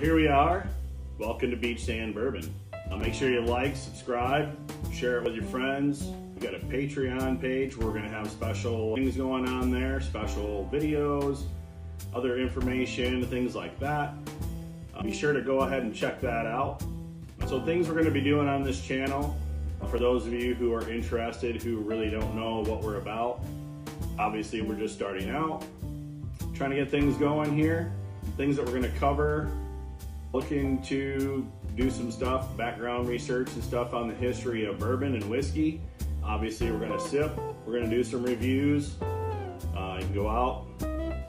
Here we are. Welcome to Beach Sand Bourbon. Uh, make sure you like, subscribe, share it with your friends. We got a Patreon page. We're going to have special things going on there, special videos, other information, things like that. Uh, be sure to go ahead and check that out. So things we're going to be doing on this channel, for those of you who are interested, who really don't know what we're about, obviously we're just starting out, trying to get things going here, things that we're going to cover, looking to do some stuff, background research and stuff on the history of bourbon and whiskey. Obviously, we're going to sip, we're going to do some reviews. Uh, you can go out,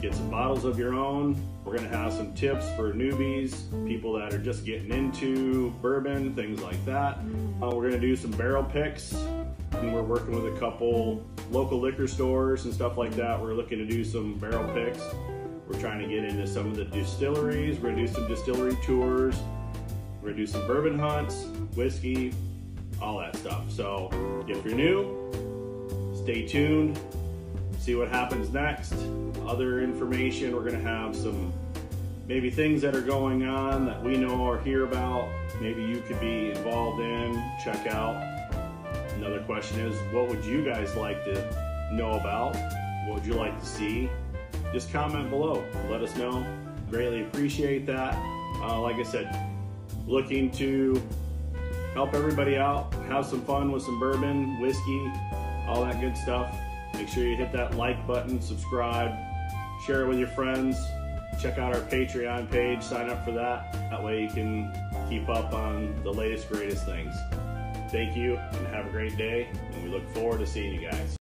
get some bottles of your own. We're going to have some tips for newbies, people that are just getting into bourbon, things like that. Uh, we're going to do some barrel picks, and we're working with a couple local liquor stores and stuff like that. We're looking to do some barrel picks. We're trying to get into some of the distilleries. We're gonna do some distillery tours. We're gonna do some bourbon hunts, whiskey, all that stuff. So if you're new, stay tuned. See what happens next. Other information, we're gonna have some maybe things that are going on that we know or hear about. Maybe you could be involved in, check out. Another question is, what would you guys like to know about? What would you like to see? Just comment below. Let us know. Greatly appreciate that. Uh, like I said, looking to help everybody out, have some fun with some bourbon, whiskey, all that good stuff. Make sure you hit that like button, subscribe, share it with your friends. Check out our Patreon page, sign up for that. That way you can keep up on the latest, greatest things. Thank you and have a great day, and we look forward to seeing you guys.